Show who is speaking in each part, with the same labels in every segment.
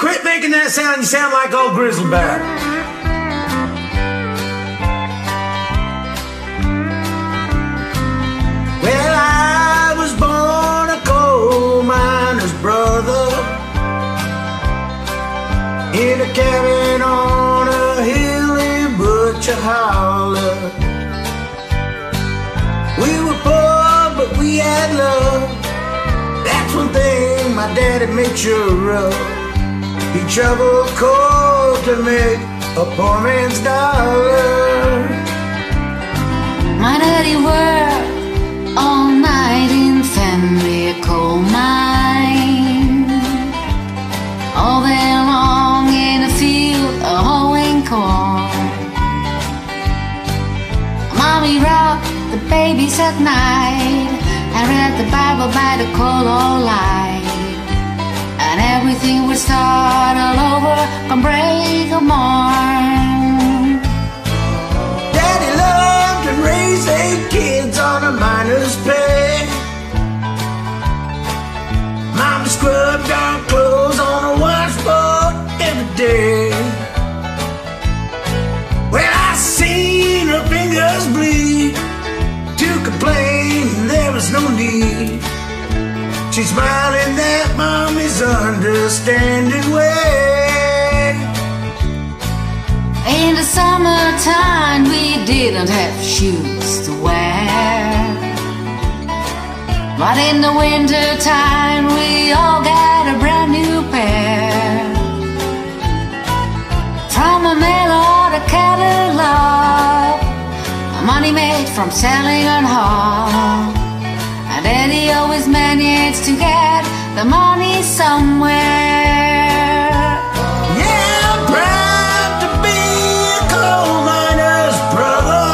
Speaker 1: quit making that sound? You sound like old grizzly bear. Well, I was born a coal miner's brother in a cabin on a hill in Butcher Holler. We were poor, but we had love. That's one thing my daddy made sure of. He traveled coal to make a poor man's dollar.
Speaker 2: My daddy worked all night in Fenrir coal mine. All day long in a field of hoeing corn. Mommy rocked the babies at night and read the Bible by the coal all light. And everything would start all over come break of morn.
Speaker 1: Daddy loved to raise eight kids on a miner's pay. Mama scrubbed our clothes on a washboard every day. Well, I seen her fingers bleed. To complain, there was no need. She smiled in that mommy's understanding way.
Speaker 2: In the summertime, we didn't have shoes to wear. But in the wintertime, we all got a brand new pair. From a mail order catalog, money made from selling on haul. To get the money somewhere.
Speaker 1: Yeah, I'm proud to be a coal miner's brother.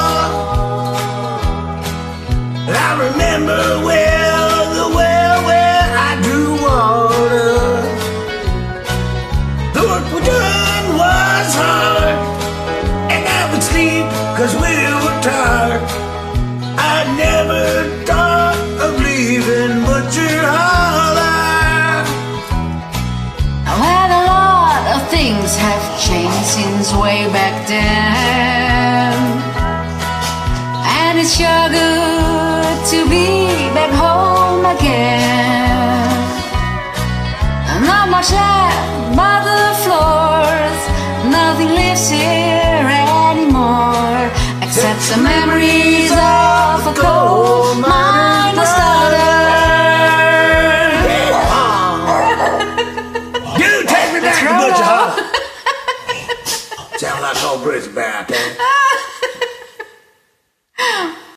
Speaker 1: I remember well the well where I drew water. The work we done was hard, and I would sleep cause we were tired. I never thought
Speaker 2: way back then. And it's sure good to be back home again. Not much left but the floors. Nothing lives here anymore except the memories
Speaker 1: Sound like old out there.